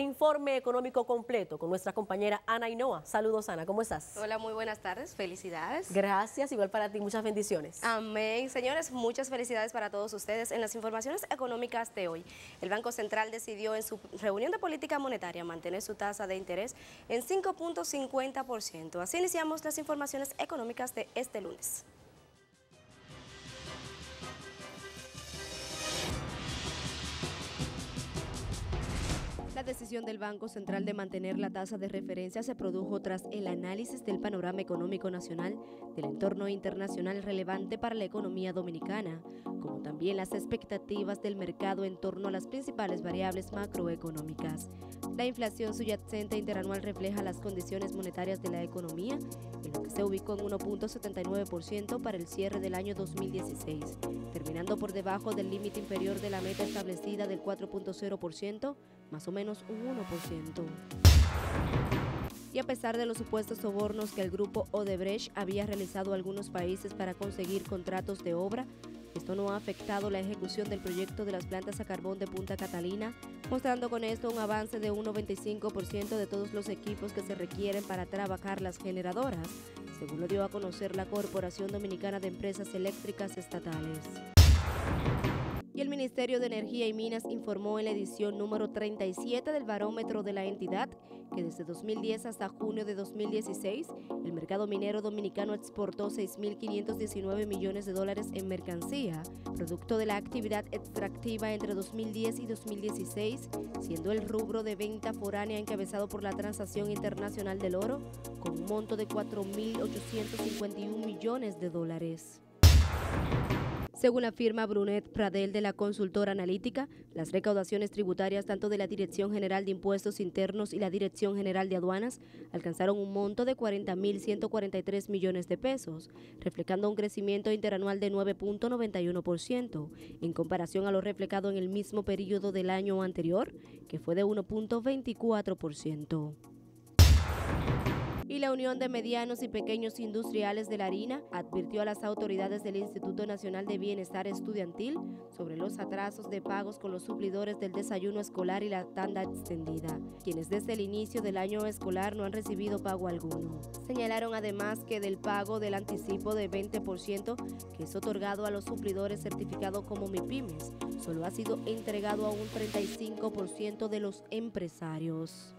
el informe económico completo con nuestra compañera Ana Inoa. Saludos Ana, ¿cómo estás? Hola, muy buenas tardes, felicidades. Gracias, igual para ti, muchas bendiciones. Amén. Señores, muchas felicidades para todos ustedes. En las informaciones económicas de hoy, el Banco Central decidió en su reunión de política monetaria mantener su tasa de interés en 5.50%. Así iniciamos las informaciones económicas de este lunes. La decisión del Banco Central de mantener la tasa de referencia se produjo tras el análisis del panorama económico nacional, del entorno internacional relevante para la economía dominicana, como también las expectativas del mercado en torno a las principales variables macroeconómicas. La inflación subyacente interanual refleja las condiciones monetarias de la economía, en la que se ubicó en 1.79% para el cierre del año 2016, terminando por debajo del límite inferior de la meta establecida del 4.0%, más o menos un 1%. Y a pesar de los supuestos sobornos que el grupo Odebrecht había realizado a algunos países para conseguir contratos de obra, esto no ha afectado la ejecución del proyecto de las plantas a carbón de Punta Catalina, mostrando con esto un avance de un 95% de todos los equipos que se requieren para trabajar las generadoras, según lo dio a conocer la Corporación Dominicana de Empresas Eléctricas Estatales. El Ministerio de Energía y Minas informó en la edición número 37 del barómetro de la entidad que desde 2010 hasta junio de 2016 el mercado minero dominicano exportó 6.519 millones de dólares en mercancía, producto de la actividad extractiva entre 2010 y 2016, siendo el rubro de venta foránea encabezado por la transacción internacional del oro con un monto de 4.851 millones de dólares. Según la firma Brunet Pradel de la consultora analítica, las recaudaciones tributarias tanto de la Dirección General de Impuestos Internos y la Dirección General de Aduanas alcanzaron un monto de 40.143 millones de pesos, reflejando un crecimiento interanual de 9.91% en comparación a lo reflejado en el mismo periodo del año anterior, que fue de 1.24% y la Unión de Medianos y Pequeños Industriales de la Harina advirtió a las autoridades del Instituto Nacional de Bienestar Estudiantil sobre los atrasos de pagos con los suplidores del desayuno escolar y la tanda extendida, quienes desde el inicio del año escolar no han recibido pago alguno. Señalaron además que del pago del anticipo de 20% que es otorgado a los suplidores certificados como MIPIMES, solo ha sido entregado a un 35% de los empresarios.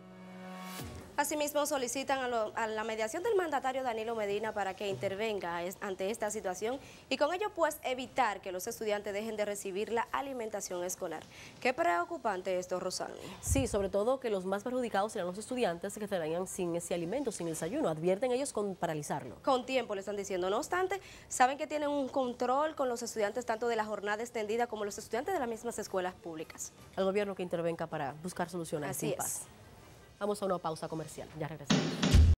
Asimismo, solicitan a, la mediación del mandatario Danilo Medina para que intervenga ante esta situación y con ello pues evitar que los estudiantes dejen de recibir la alimentación escolar. Qué preocupante esto, Rosani. Sí, sobre todo que los más perjudicados serán los estudiantes que quedarían sin ese alimento, sin el desayuno. Advierten ellos con paralizarlo. Con tiempo le están diciendo. No obstante, saben que tienen un control con los estudiantes tanto de la jornada extendida como los estudiantes de las mismas escuelas públicas. Al gobierno que intervenga para buscar soluciones Así es. Vamos a una pausa comercial. Ya regresamos.